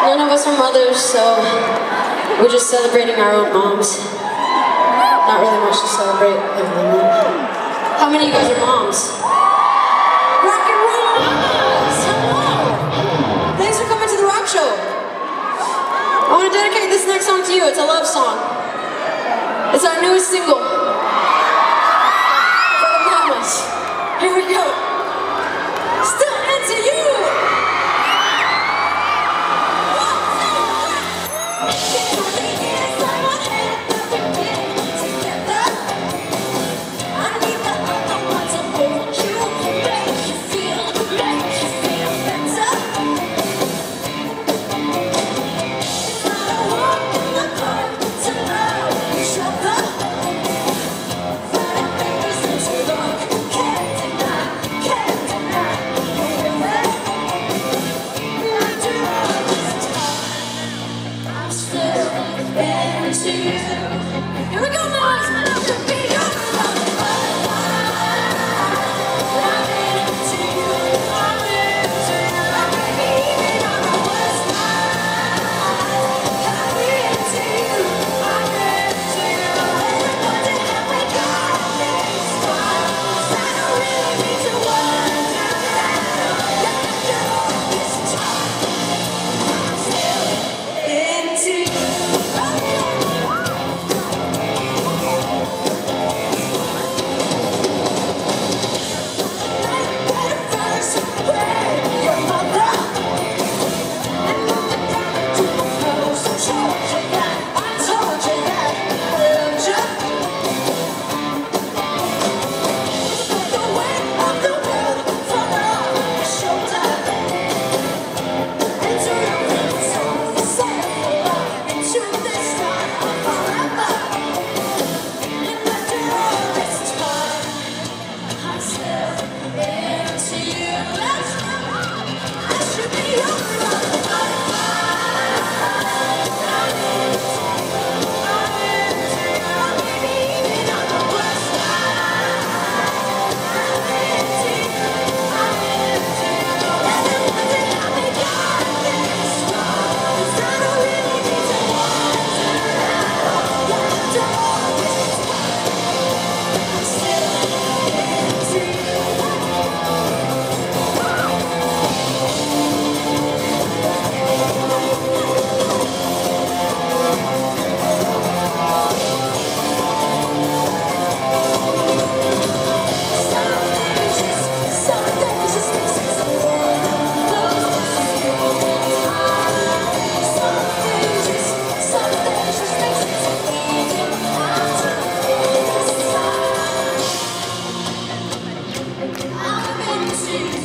None of us are mothers, so we're just celebrating our own moms. Not really much to celebrate. How many of you guys are moms? Rock and roll moms! Hello! Thanks for coming to the rock show. I want to dedicate this next song to you. It's a love song. It's our newest single. Here we go, Miles! Amém, Jesus.